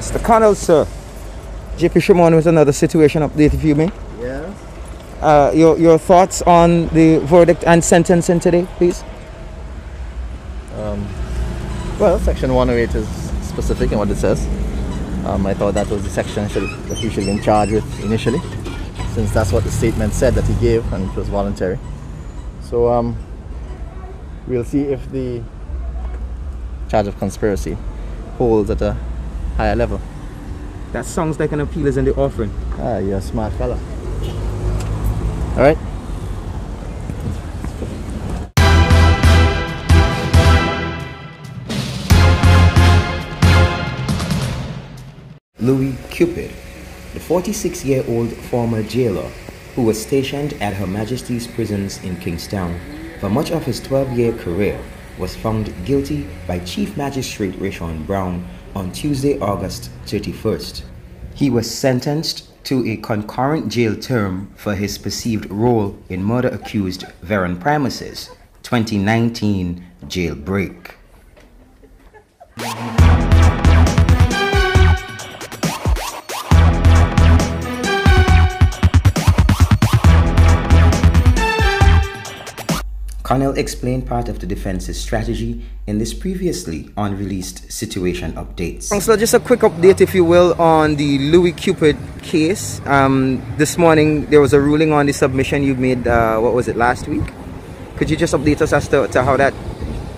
Mr. Connell, sir. JP Schwmon with another situation update, if you may. Yeah. Uh, your, your thoughts on the verdict and sentencing today, please? Um, well, Section 108 is specific in what it says. Um, I thought that was the section should, that he should have been charged with initially, since that's what the statement said that he gave and it was voluntary. So um, we'll see if the charge of conspiracy holds at a higher level. That sounds like an appeal is in the offering. Ah, you're a smart fella. All right. Louie Cupid, the 46 year old former jailer who was stationed at Her Majesty's prisons in Kingstown for much of his 12 year career, was found guilty by Chief Magistrate Rechanne Browne on Tuesday, August 31st. He was sentenced to a concurrent jail term for his perceived role in murder accused Veron Primus's 2019 jailbreak. Connell explained part of the defense's strategy in this previously unreleased situation updates. So just a quick update, if you will, on the Louie Cupid case. Um, this morning there was a ruling on the submission you made, uh, what was it, last week? Could you just update us as to, to how that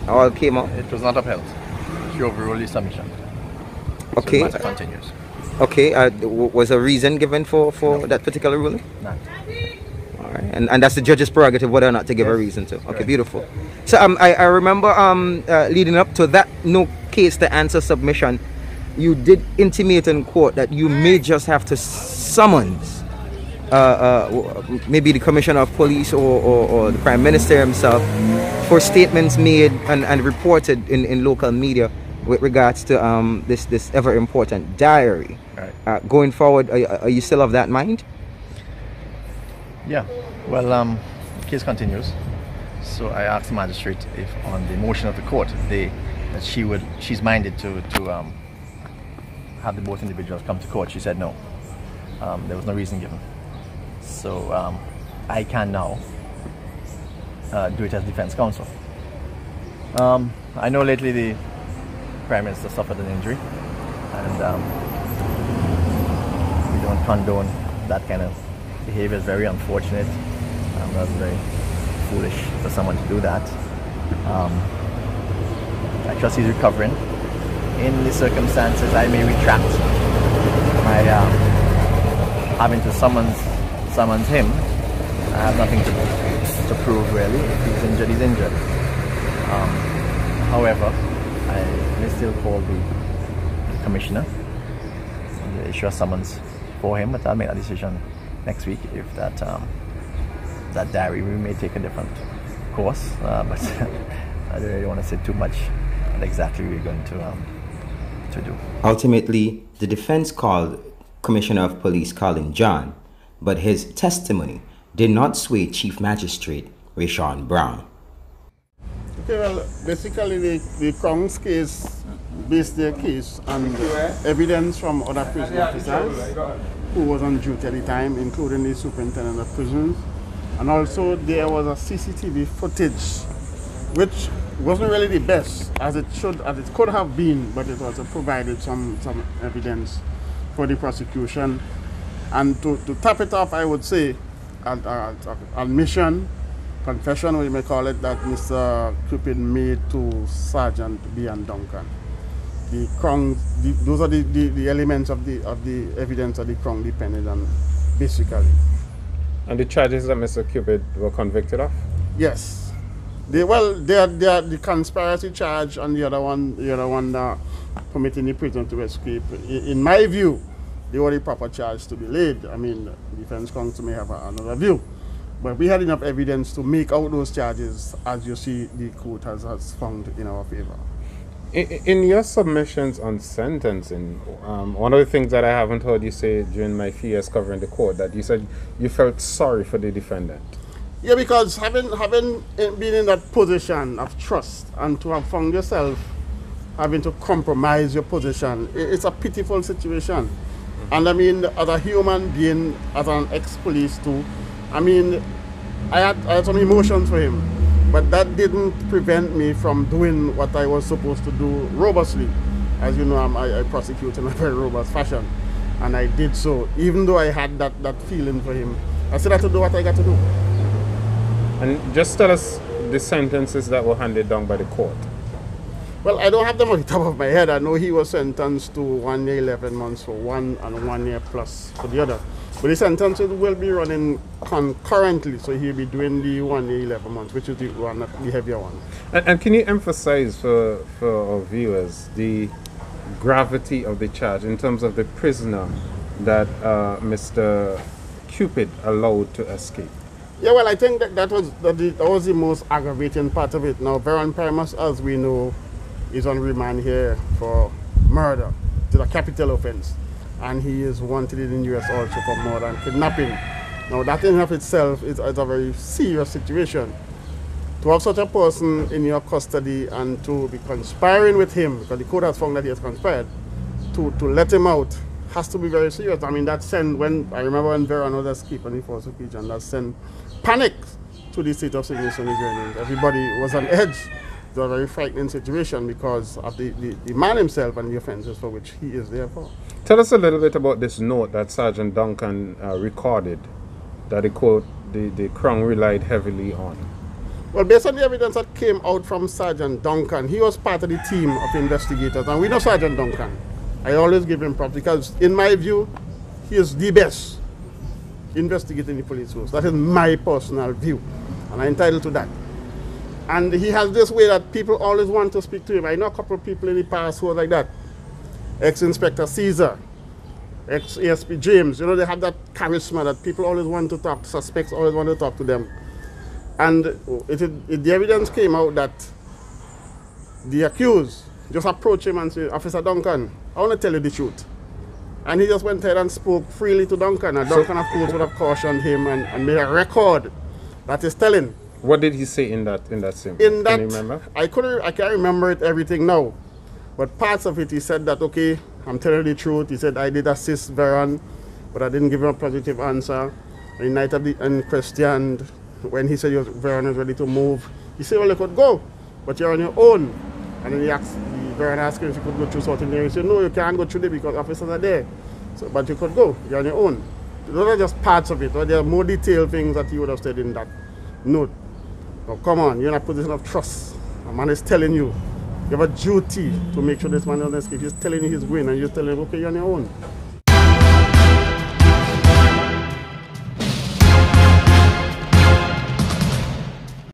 all came out? It was not upheld. She overruled the submission. Okay. So the matter continues. Okay, uh, was a reason given for, for No. that particular ruling? None. Right, and, and that's the judge's prerogative whether or not to give a reason to. Okay, correct. beautiful. So um, I, I remember um, uh, leading up to that no case to answer submission, you did intimate in court that you may just have to summons uh, uh, maybe the commissioner of police or, or, or the prime minister himself for statements made and, and reported in, in local media with regards to um, this, this ever important diary. Right. Uh, going forward, are, are you still of that mind? Yeah. Well, um, case continues. So I asked the magistrate if, on the motion of the court, they that she would she's minded to to um, have the both individuals come to court. She said no. Um, there was no reason given. So um, I can now uh, do it as defense counsel. Um, I know lately the prime minister suffered an injury, and um, we don't condone that kind of behavior. is very unfortunate. Um, that's very foolish for someone to do that. Um, I trust he's recovering. In the circumstances, I may retract my um, having to summons summons him. I have nothing to, to prove really. If he's injured, he's injured. Um, however, I may still call the commissioner and issue a summons for him, but I'll make a decision next week if that um, that diary we may take a different course. Uh, but I don't really want to say too much what exactly we're going to um, to do. Ultimately, the defense called Commissioner of Police Colin John, but his testimony did not sway Chief Magistrate Rechanne Browne. Okay, well, basically the, the Crown's case based their case on evidence from other prison officers who was on duty at the time, including the superintendent of prisons. And also there was a CCTV footage which wasn't really the best as it should as it could have been, but it also provided some, some evidence for the prosecution. And to, to top it off, I would say, ad, ad, admission, confession, we may call it, that Mr. Cupid made to Sergeant Bian Duncan. The Crown, the, those are the, the, the elements of the of the evidence that the Crown depended on, basically. And the charges that Mr. Cupid were convicted of? Yes. They well they are, they are the conspiracy charge and the other one the other one that permitting the prisoner to escape. I- In my view, they were the proper charge to be laid. I mean the defense counsel may have a- another view. But we had enough evidence to make out those charges as you see the court has, has found in our favor. In, your submissions on sentencing, um, one of the things that I haven't heard you say during my few years covering the court, that you said you felt sorry for the defendant. Yeah, because having having been in that position of trust and to have found yourself having to compromise your position. It's a pitiful situation. And I mean, as a human being, as an ex-police too, I mean, I had, I had some emotions for him. But that didn't prevent me from doing what I was supposed to do robustly. As you know, I'm, I, I prosecute in a very robust fashion. And I did so, even though I had that, that feeling for him. I still had to do what I got to do. And just tell us the sentences that were handed down by the court. Well, I don't have them on the top of my head. I know he was sentenced to one year, 11 months for one and one year plus for the other. But the sentences will be running concurrently, so he'll be doing the one year, 11 months, which is the one, the heavier one. And, and can you emphasize for, for our viewers the gravity of the charge in terms of the prisoner that uh, Mr. Cupid allowed to escape? Yeah, well, I think that that was that, the, that was the most aggravating part of it. Now, Veron Primus, as we know, is on remand here for murder. It's a capital offense. And he is wanted in the US also for murder and kidnapping. Now that in and of itself is, is a very serious situation. To have such a person in your custody and to be conspiring with him, because the court has found that he has conspired, to, to let him out has to be very serious. I mean, that sent, when, I remember when Veron was escaping the first occasion, that sent panic to the state of St. Lucie Everybody was on edge it's a very frightening situation because of the, the, the, man himself and the offences for which he is there for. Tell us a little bit about this note that Sergeant Duncan uh, recorded that the court, the, the Crown relied heavily on. Well, based on the evidence that came out from Sergeant Duncan, he was part of the team of investigators, and we know Sergeant Duncan. I always give him props because, in my view, he is the best investigating the police force. That is my personal view, and I'm entitled to that. And he has this way that people always want to speak to him. I know a couple of people in the past who are like that. Ex-Inspector Caesar, ex-ASP James, you know, they have that charisma that people always want to talk, to, suspects always want to talk to them. And it, it, the evidence came out that the accused just approached him and said, Officer Duncan, I want to tell you the truth. And he just went ahead and spoke freely to Duncan. And Duncan, of course, would have cautioned him and, and made a record that is telling what did he say in that in that scene? In that, Can you remember? I couldn't. I can't remember it everything now, but parts of it he said that okay, I'm telling the truth. He said I did assist Veron, but I didn't give him a positive answer. The night of the and questioned when he said Veron was ready to move, he said, well, you could go, but you're on your own. And then he asked, Veron asked him if he could go through certain areas. He said, no, you can't go through there because officers are there. So, but you could go, you're on your own. Those are just parts of it, but there are more detailed things that he would have said in that note. Now come on, you're in a position of trust. A man is telling you, you have a duty to make sure this man doesn't escape. He's telling you he's going and you're telling him, okay, you're on your own.